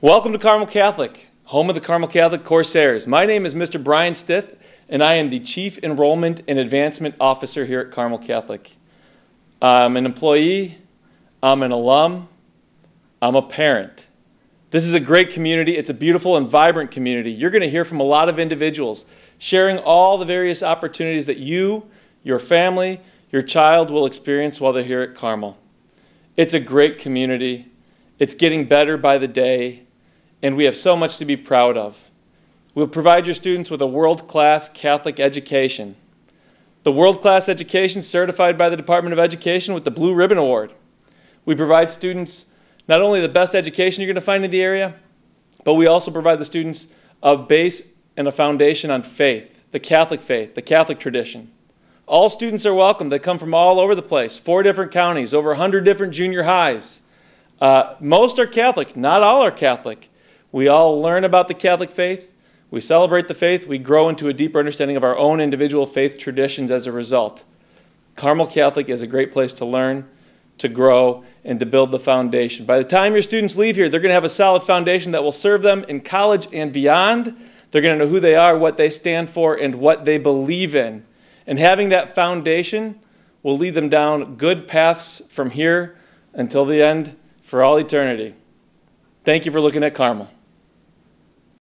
Welcome to Carmel Catholic, home of the Carmel Catholic Corsairs. My name is Mr. Brian Stith, and I am the Chief Enrollment and Advancement Officer here at Carmel Catholic. I'm an employee, I'm an alum, I'm a parent. This is a great community. It's a beautiful and vibrant community. You're going to hear from a lot of individuals sharing all the various opportunities that you, your family, your child will experience while they're here at Carmel. It's a great community. It's getting better by the day, and we have so much to be proud of. We'll provide your students with a world class Catholic education. The world class education certified by the Department of Education with the Blue Ribbon Award. We provide students not only the best education you're going to find in the area, but we also provide the students a base and a foundation on faith, the Catholic faith, the Catholic tradition. All students are welcome. They come from all over the place, four different counties, over 100 different junior highs. Uh, most are Catholic, not all are Catholic. We all learn about the Catholic faith. We celebrate the faith. We grow into a deeper understanding of our own individual faith traditions as a result. Carmel Catholic is a great place to learn, to grow, and to build the foundation. By the time your students leave here, they're going to have a solid foundation that will serve them in college and beyond. They're going to know who they are, what they stand for, and what they believe in. And having that foundation will lead them down good paths from here until the end for all eternity. Thank you for looking at Carmel.